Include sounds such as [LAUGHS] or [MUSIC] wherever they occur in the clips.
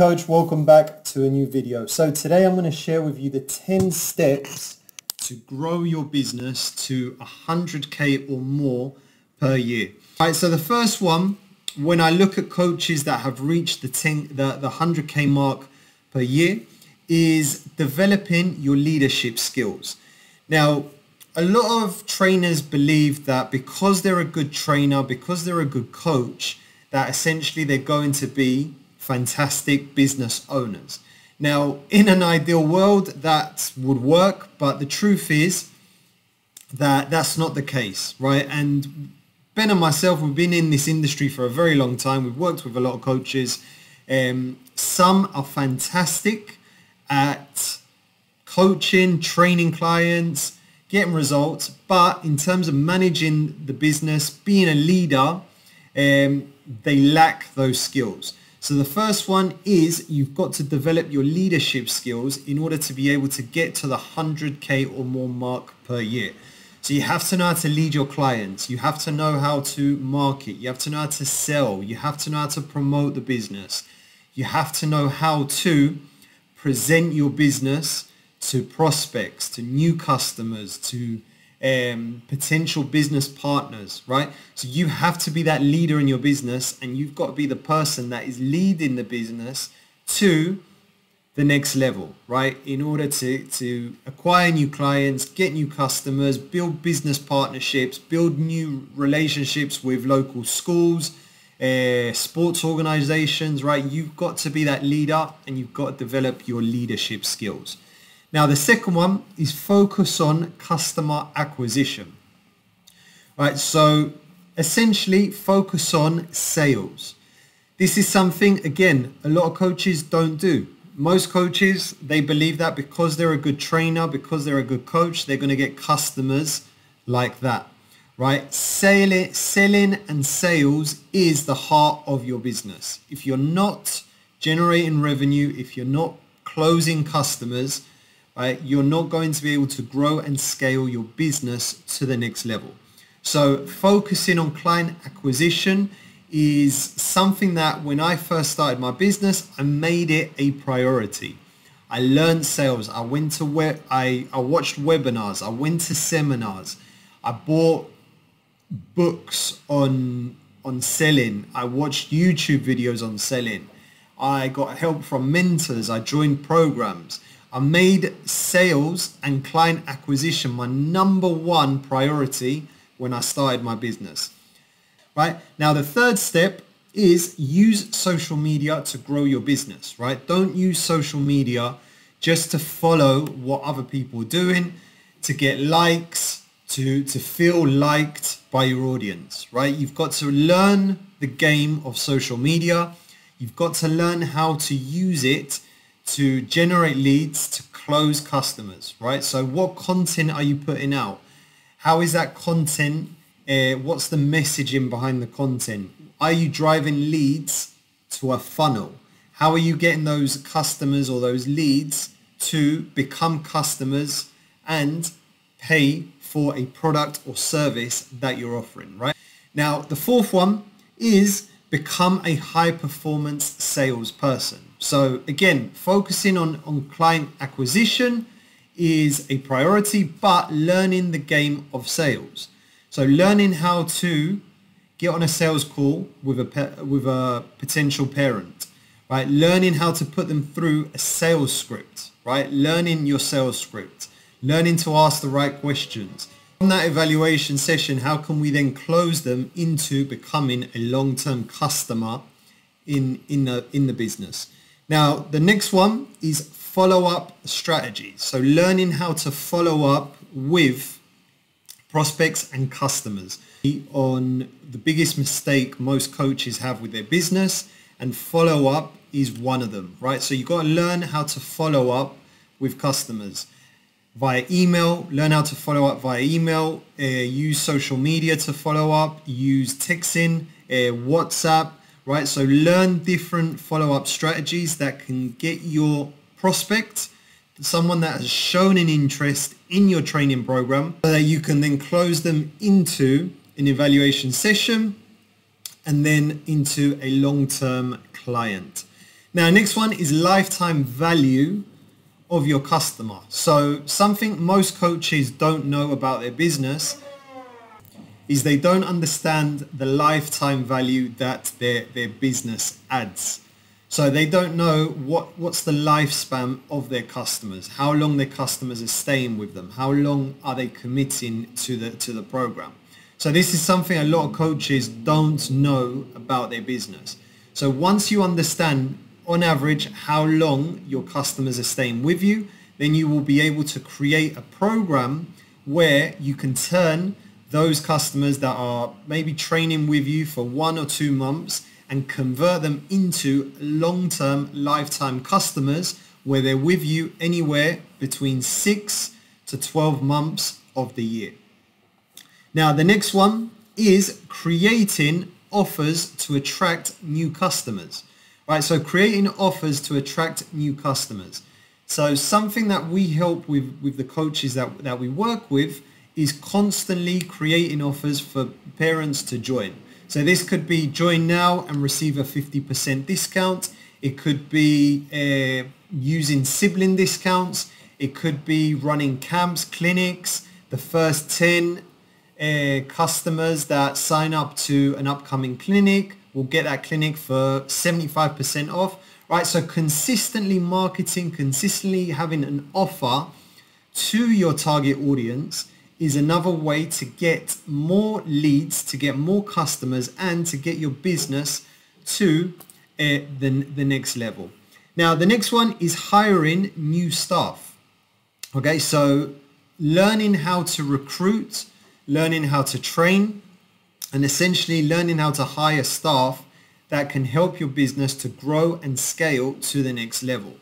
Coach, welcome back to a new video. So today I'm going to share with you the 10 steps to grow your business to 100k or more per year. All right, so the first one, when I look at coaches that have reached the 10 the, the 100k mark per year is developing your leadership skills. Now, a lot of trainers believe that because they're a good trainer, because they're a good coach, that essentially they're going to be fantastic business owners. Now, in an ideal world, that would work, but the truth is that that's not the case, right? And Ben and myself, we've been in this industry for a very long time. We've worked with a lot of coaches. Um, some are fantastic at coaching, training clients, getting results, but in terms of managing the business, being a leader, um, they lack those skills. So the first one is you've got to develop your leadership skills in order to be able to get to the 100k or more mark per year. So you have to know how to lead your clients. You have to know how to market. You have to know how to sell. You have to know how to promote the business. You have to know how to present your business to prospects, to new customers, to um, potential business partners, right? So you have to be that leader in your business and you've got to be the person that is leading the business to the next level, right? In order to, to acquire new clients, get new customers, build business partnerships, build new relationships with local schools, uh, sports organizations, right? You've got to be that leader and you've got to develop your leadership skills. Now, the second one is focus on customer acquisition. Right, so essentially focus on sales. This is something, again, a lot of coaches don't do. Most coaches, they believe that because they're a good trainer, because they're a good coach, they're going to get customers like that, right? Selling, selling and sales is the heart of your business. If you're not generating revenue, if you're not closing customers, right, you're not going to be able to grow and scale your business to the next level. So focusing on client acquisition is something that when I first started my business, I made it a priority. I learned sales. I went to where I, I watched webinars. I went to seminars. I bought books on on selling. I watched YouTube videos on selling. I got help from mentors. I joined programs. I made sales and client acquisition my number one priority when I started my business. Right? Now the third step is use social media to grow your business, right? Don't use social media just to follow what other people are doing, to get likes, to, to feel liked by your audience, right? You've got to learn the game of social media. You've got to learn how to use it to generate leads to close customers, right? So what content are you putting out? How is that content? Uh, what's the messaging behind the content? Are you driving leads to a funnel? How are you getting those customers or those leads to become customers and pay for a product or service that you're offering, right? Now, the fourth one is become a high performance salesperson. So again, focusing on, on client acquisition is a priority, but learning the game of sales. So learning how to get on a sales call with a, with a potential parent, right? Learning how to put them through a sales script, right? Learning your sales script, learning to ask the right questions, from that evaluation session, how can we then close them into becoming a long-term customer in, in, the, in the business? Now, the next one is follow-up strategies. So learning how to follow up with prospects and customers on the biggest mistake most coaches have with their business and follow up is one of them, right? So you've got to learn how to follow up with customers via email, learn how to follow up via email, uh, use social media to follow up, use texting, uh, WhatsApp, right? So learn different follow-up strategies that can get your prospect, someone that has shown an interest in your training program, so that you can then close them into an evaluation session and then into a long-term client. Now, next one is lifetime value of your customer. So something most coaches don't know about their business is they don't understand the lifetime value that their, their business adds. So they don't know what, what's the lifespan of their customers, how long their customers are staying with them, how long are they committing to the, to the program. So this is something a lot of coaches don't know about their business. So once you understand on average how long your customers are staying with you, then you will be able to create a program where you can turn those customers that are maybe training with you for one or two months and convert them into long-term lifetime customers where they're with you anywhere between 6 to 12 months of the year. Now the next one is creating offers to attract new customers. Right, so creating offers to attract new customers. So something that we help with, with the coaches that, that we work with is constantly creating offers for parents to join. So this could be join now and receive a 50% discount. It could be uh, using sibling discounts. It could be running camps, clinics. The first 10 uh, customers that sign up to an upcoming clinic will get that clinic for 75% off. Right, so consistently marketing, consistently having an offer to your target audience is another way to get more leads, to get more customers and to get your business to uh, the, the next level. Now, the next one is hiring new staff. Okay, so learning how to recruit, learning how to train, and essentially learning how to hire staff that can help your business to grow and scale to the next level.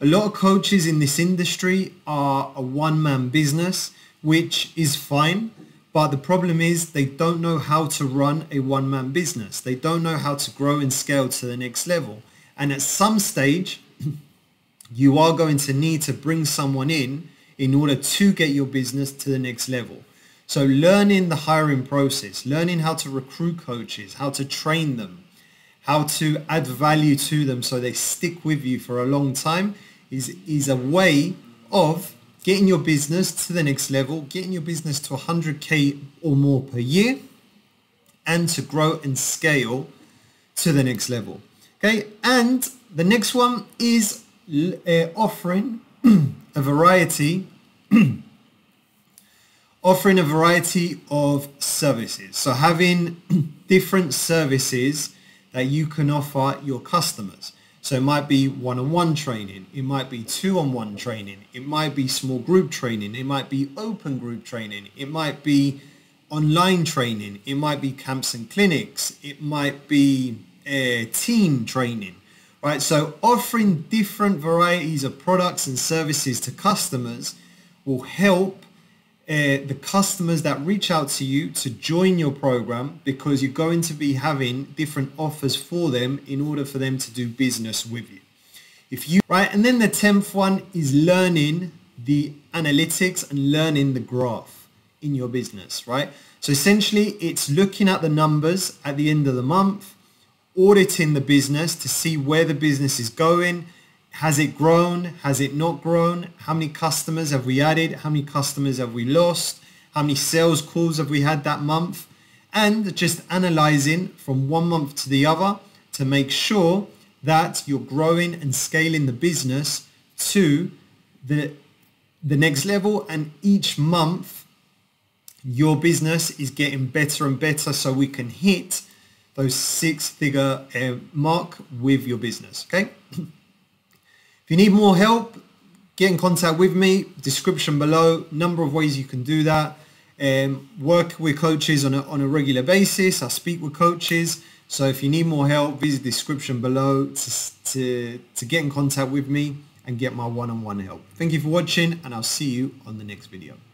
A lot of coaches in this industry are a one-man business which is fine. But the problem is they don't know how to run a one-man business. They don't know how to grow and scale to the next level. And at some stage, [CLEARS THROAT] you are going to need to bring someone in in order to get your business to the next level. So learning the hiring process, learning how to recruit coaches, how to train them, how to add value to them so they stick with you for a long time is, is a way of getting your business to the next level, getting your business to 100K or more per year, and to grow and scale to the next level. Okay, and the next one is uh, offering [CLEARS THROAT] a variety [CLEARS THROAT] offering a variety of services. So having [CLEARS THROAT] different services that you can offer your customers. So it might be one-on-one training. It might be two-on-one training. It might be small group training. It might be open group training. It might be online training. It might be camps and clinics. It might be uh, team training, right? So offering different varieties of products and services to customers will help uh, the customers that reach out to you to join your program because you're going to be having different offers for them in order for them to do business with you. If you right, and then the tenth one is learning the analytics and learning the graph in your business, right? So essentially, it's looking at the numbers at the end of the month, auditing the business to see where the business is going, has it grown? Has it not grown? How many customers have we added? How many customers have we lost? How many sales calls have we had that month? And just analyzing from one month to the other to make sure that you're growing and scaling the business to the, the next level. And each month, your business is getting better and better so we can hit those six figure uh, mark with your business. Okay. [LAUGHS] If you need more help, get in contact with me. Description below. Number of ways you can do that. Um, work with coaches on a, on a regular basis. I speak with coaches. So if you need more help, visit the description below to, to, to get in contact with me and get my one-on-one help. Thank you for watching and I'll see you on the next video.